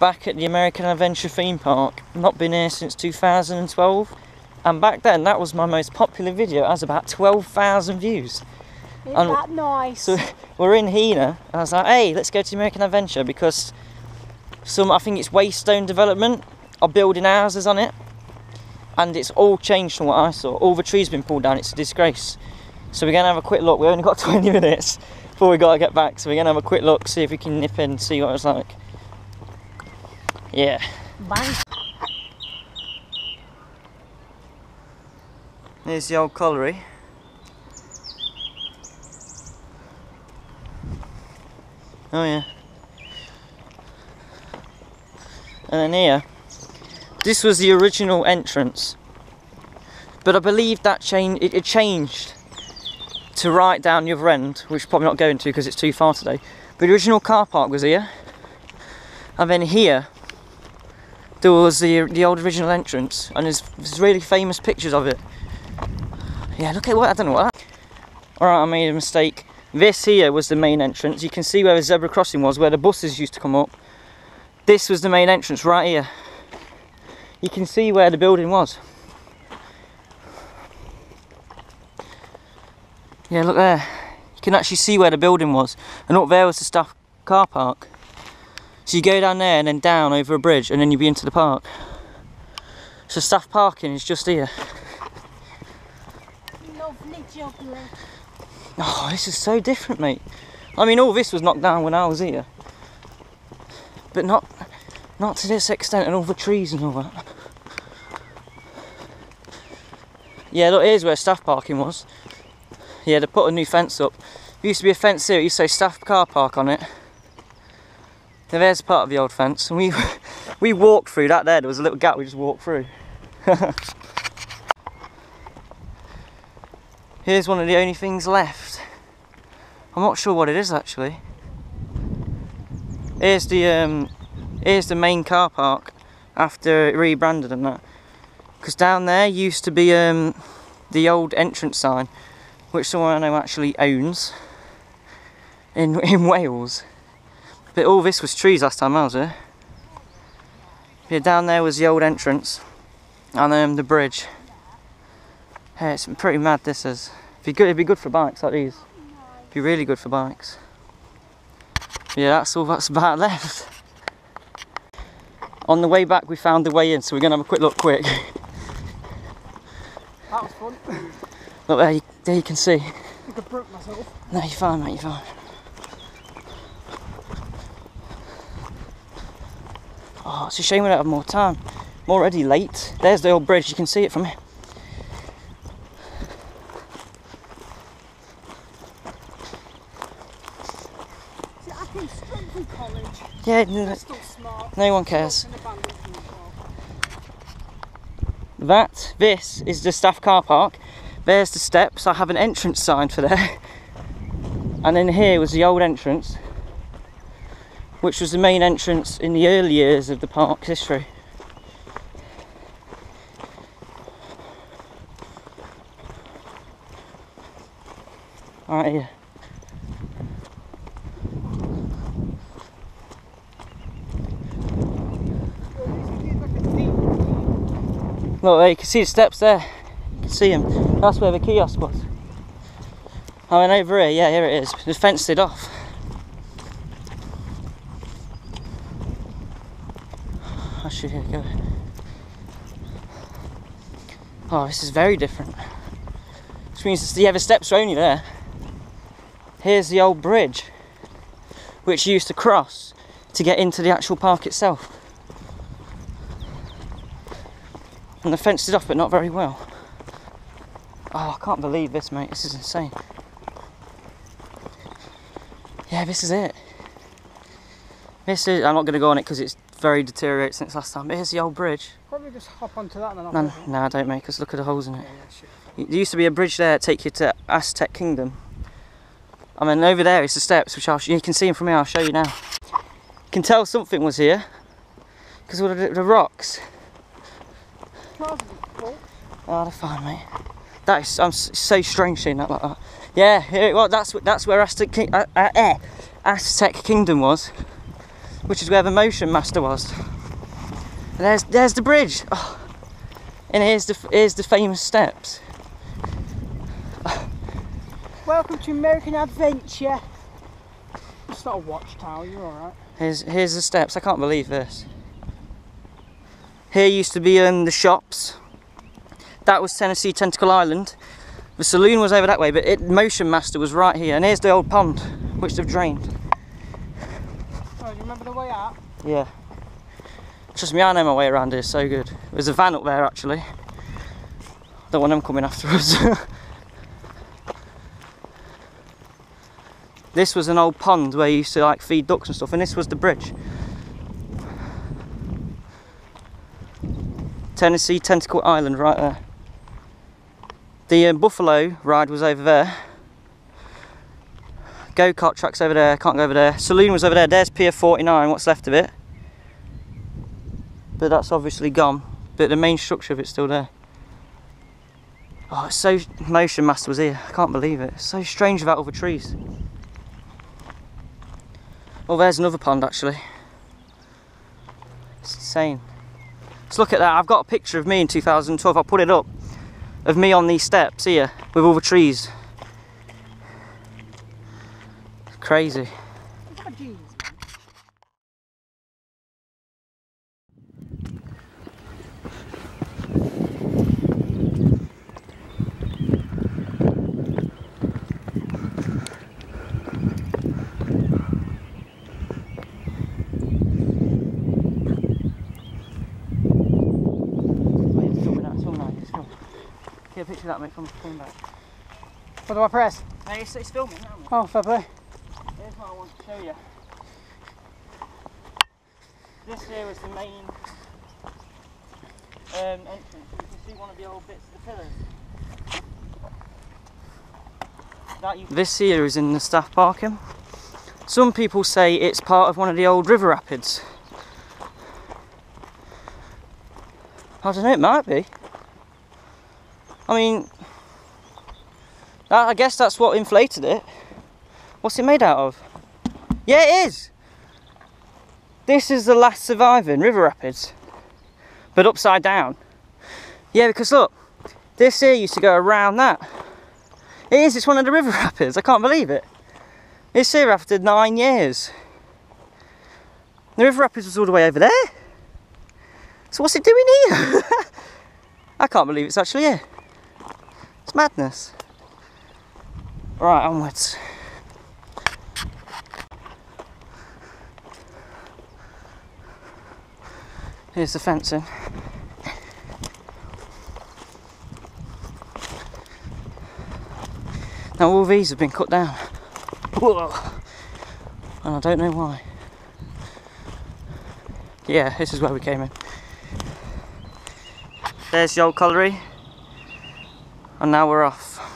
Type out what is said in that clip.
back at the American Adventure theme park. Not been here since 2012. And back then, that was my most popular video. It has about 12,000 views. Isn't And- that nice? So we're in Heanor, And I was like, hey, let's go to American Adventure because some, I think it's Waystone Development, are building houses on it. And it's all changed from what I saw. All the trees been pulled down. It's a disgrace. So we're going to have a quick look. We only got 20 minutes before we got to get back. So we're going to have a quick look, see if we can nip in see what it's like. Yeah. Bang. Here's the old colliery. Oh yeah. And then here, this was the original entrance. But I believe that change it, it changed to right down the other end, which we're probably not going to because it's too far today. But the original car park was here. And then here there was the the old original entrance and there's, there's really famous pictures of it. Yeah, look at what I don't know what. Alright, I made a mistake. This here was the main entrance. You can see where the zebra crossing was, where the buses used to come up. This was the main entrance right here. You can see where the building was. Yeah, look there. You can actually see where the building was. And up there was the staff car park. So you go down there and then down over a bridge and then you'll be into the park. So staff parking is just here. Lovely jubbly. Oh, this is so different, mate. I mean, all this was knocked down when I was here, but not, not to this extent, and all the trees and all that. Yeah, look, here's where staff parking was. Yeah, they put a new fence up. There used to be a fence here. It used to say staff car park on it. Now there's part of the old fence, and we we walked through that. There, there was a little gap. We just walked through. Here's one of the only things left. I'm not sure what it is actually. Here's the um, here's the main car park after it rebranded and that. Because down there used to be um, the old entrance sign, which someone I know actually owns in in Wales. But all this was trees last time I was here. Yeah, down there was the old entrance, and um, the bridge. Yeah, it's pretty mad. This is. It'd be good. It'd be good for bikes like these. It'd be really good for bikes. Yeah, that's all that's about left. On the way back, we found the way in, so we're gonna have a quick look, quick. That was fun. Look there, you, there you can see. I think I broke myself. No, you're fine, mate. You're fine. Oh, it's a shame we don't have more time. I'm already late. There's the old bridge. You can see it from here. See, I came straight from college. Yeah, no, smart. no one cares. Walked in the bandit from the car. That, this is the staff car park. There's the steps. I have an entrance sign for there. And then here was the old entrance, which was the main entrance in the early years of the park's history. Right here. Look there, you can see the steps there. You can see them. That's where the kiosk was. I mean, over here, yeah, here it is. They fenced it off. Go. Oh, this is very different. Which means, the steps are only there. Here's the old bridge, which you used to cross to get into the actual park itself. And they fenced it off, but not very well. Oh, I can't believe this, mate. This is insane. Yeah, this is it. This is. I'm not going to go on it because it's very deteriorated since last time. But here's the old bridge. Probably just hop onto that and then I'll No, no, don't make us look at the holes in it. Yeah, yeah. There used to be a bridge there to take you to Aztec Kingdom. I mean, over there is the steps, which I'll you can see them from here. I'll show you now. You can tell something was here because of the, the rocks. Trousers are full. Oh, they're fine, mate. That is, I'm so strange seeing that like that. Yeah, here, well, that's that's where Aztec, King, uh, uh, eh, Aztec Kingdom was. Which is where the Motion Master was. And there's there's the bridge. Oh. And here's the here's the famous steps. Welcome to American Adventure. It's not a watchtower, you're alright. Here's here's the steps. I can't believe this. Here used to be um, the shops. That was Tennessee Tentacle Island. The saloon was over that way, but it Motion Master was right here. And here's the old pond, which they've drained. Remember the way out? Yeah. Trust me, I know my way around here so good. There's a van up there actually. Don't want them coming after us. this was an old pond where you used to like feed ducks and stuff, and this was the bridge. Tennessee Tentacle Island right there. The um, Buffalo ride was over there. Go kart tracks over there, can't go over there. Saloon was over there, there's Pier 49, what's left of it. But that's obviously gone. But the main structure of it's still there. Oh, it's so. Motion Master was here, I can't believe it. It's so strange without all the trees. Oh, there's another pond actually. It's insane. Let's look at that. I've got a picture of me in 2012, I'll put it up. Of me on these steps here with all the trees. Crazy. Oh, jeez. Wait, it's filming that, it's filming that, it's filming. Get a picture of that, mate, from coming back. What do I press? Hey, it's, it's filming now. Oh, fair play. Here's what I want to show you. This here is the main um, entrance. You can see one of the old bits of the pillars. This here is in the staff parking. Some people say it's part of one of the old river rapids. I don't know, it might be. I mean, I guess that's what inflated it. What's it made out of? Yeah, it is. This is the last surviving river rapids, but upside down. Yeah, because look, this here used to go around that. It is. It's one of the river rapids. I can't believe it. It's here after nine years. The river rapids was all the way over there. So what's it doing here? I can't believe it's actually here. It's madness. Right, onwards. Here's the fencing. Now all these have been cut down. Whoa. And I don't know why. Yeah, this is where we came in. There's the old colliery. And now we're off.